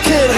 can